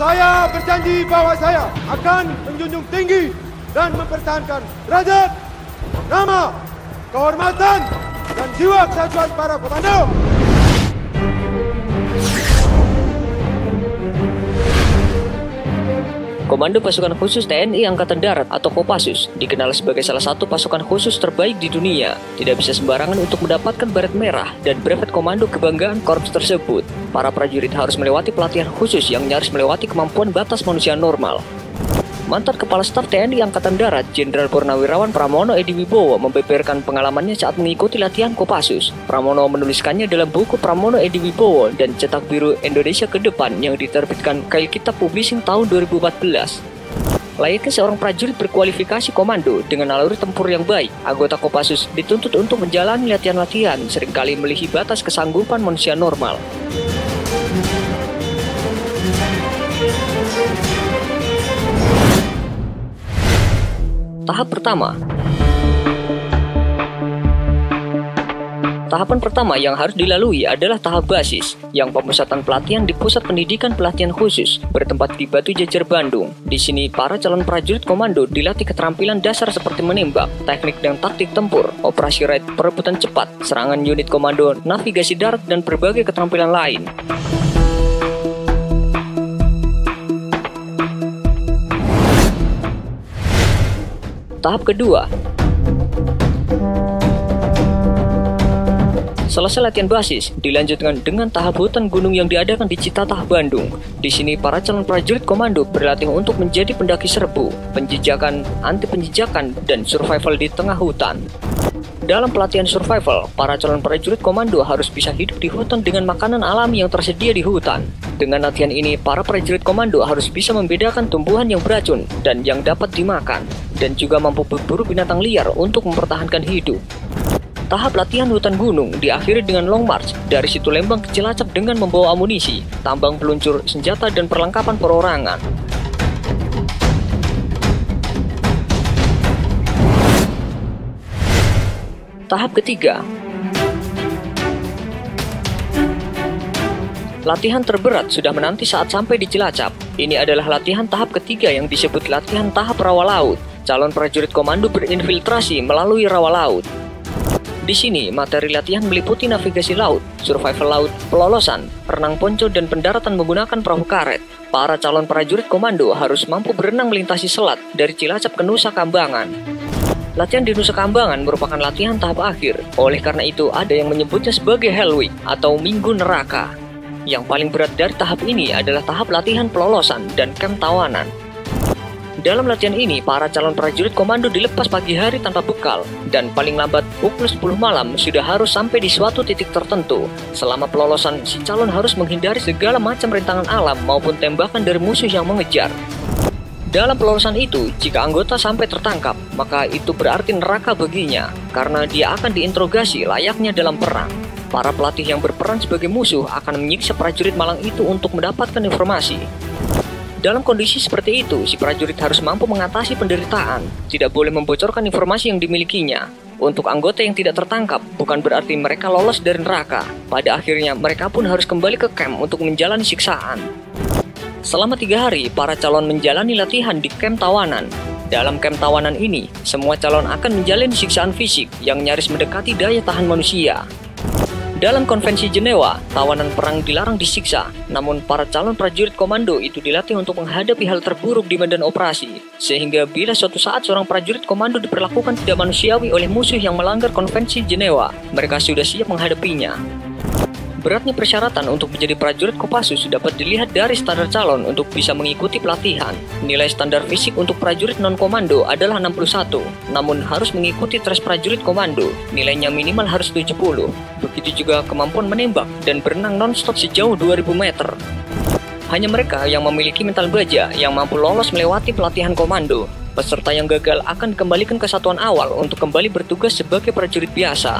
Saya berjanji bahwa saya akan menjunjung tinggi dan mempertahankan derajat, nama, kehormatan, dan jiwa kesatuan para komando. Komando Pasukan Khusus TNI Angkatan Darat atau Kopassus dikenal sebagai salah satu pasukan khusus terbaik di dunia. Tidak bisa sembarangan untuk mendapatkan baret merah dan brevet komando kebanggaan korps tersebut. Para prajurit harus melewati pelatihan khusus yang nyaris melewati kemampuan batas manusia normal. Mantan Kepala Staf TNI Angkatan Darat, Jenderal Purnawirawan Pramono Edi Wibowo membeberkan pengalamannya saat mengikuti latihan Kopassus. Pramono menuliskannya dalam buku Pramono Edi Wibowo dan Cetak Biru Indonesia ke depan yang diterbitkan Kail Kitab Publishing tahun 2014. Layaknya seorang prajurit berkualifikasi komando dengan naluri tempur yang baik, anggota Kopassus dituntut untuk menjalani latihan-latihan sering kali melebihi batas kesanggupan manusia normal. Tahap pertama Tahapan pertama yang harus dilalui adalah tahap basis, yang pemusatan pelatihan di Pusat Pendidikan Pelatihan Khusus bertempat di Batu Jajar Bandung. Di sini, para calon prajurit komando dilatih keterampilan dasar seperti menembak, teknik dan taktik tempur, operasi raid, perebutan cepat, serangan unit komando, navigasi darat, dan berbagai keterampilan lain. Tahap kedua, Selesai latihan basis, dilanjutkan dengan tahap hutan gunung yang diadakan di Citatah, Bandung. Di sini, para calon prajurit komando berlatih untuk menjadi pendaki serbu, penjejakan, anti penjejakan, dan survival di tengah hutan. Dalam pelatihan survival, para calon prajurit komando harus bisa hidup di hutan dengan makanan alami yang tersedia di hutan. Dengan latihan ini, para prajurit komando harus bisa membedakan tumbuhan yang beracun dan yang dapat dimakan, dan juga mampu berburu binatang liar untuk mempertahankan hidup. Tahap latihan hutan gunung diakhiri dengan long march dari situ Lembang ke Cilacap dengan membawa amunisi, tambang peluncur, senjata, dan perlengkapan perorangan. Tahap ketiga, Latihan terberat sudah menanti saat sampai di Cilacap. Ini adalah latihan tahap ketiga yang disebut latihan tahap rawa laut. Calon prajurit komando berinfiltrasi melalui rawa laut. Di sini, materi latihan meliputi navigasi laut, survival laut, pelolosan, renang ponco, dan pendaratan menggunakan perahu karet. Para calon prajurit komando harus mampu berenang melintasi selat dari Cilacap ke Nusa Kambangan. Latihan di Nusa Kambangan merupakan latihan tahap akhir. Oleh karena itu, ada yang menyebutnya sebagai Hell Week atau Minggu Neraka. Yang paling berat dari tahap ini adalah tahap latihan pelolosan dan camp tawanan. Dalam latihan ini, para calon prajurit komando dilepas pagi hari tanpa bekal, dan paling lambat pukul 10 malam sudah harus sampai di suatu titik tertentu. Selama pelolosan, si calon harus menghindari segala macam rintangan alam maupun tembakan dari musuh yang mengejar. Dalam pelolosan itu, jika anggota sampai tertangkap, maka itu berarti neraka baginya, karena dia akan diinterogasi layaknya dalam perang. Para pelatih yang berperan sebagai musuh akan menyiksa prajurit malang itu untuk mendapatkan informasi. Dalam kondisi seperti itu, si prajurit harus mampu mengatasi penderitaan, tidak boleh membocorkan informasi yang dimilikinya. Untuk anggota yang tidak tertangkap, bukan berarti mereka lolos dari neraka. Pada akhirnya, mereka pun harus kembali ke camp untuk menjalani siksaan. Selama tiga hari, para calon menjalani latihan di camp tawanan. Dalam camp tawanan ini, semua calon akan menjalani siksaan fisik yang nyaris mendekati daya tahan manusia. Dalam konvensi Jenewa, tawanan perang dilarang disiksa, namun para calon prajurit komando itu dilatih untuk menghadapi hal terburuk di medan operasi, sehingga bila suatu saat seorang prajurit komando diperlakukan tidak manusiawi oleh musuh yang melanggar konvensi Jenewa, mereka sudah siap menghadapinya. Beratnya persyaratan untuk menjadi prajurit Kopassus dapat dilihat dari standar calon untuk bisa mengikuti pelatihan. Nilai standar fisik untuk prajurit non-komando adalah 61, namun harus mengikuti tes prajurit komando. Nilainya minimal harus 70. Begitu juga kemampuan menembak dan berenang non-stop sejauh 2000 meter. Hanya mereka yang memiliki mental baja yang mampu lolos melewati pelatihan komando. Peserta yang gagal akan dikembalikan ke satuan awal untuk kembali bertugas sebagai prajurit biasa.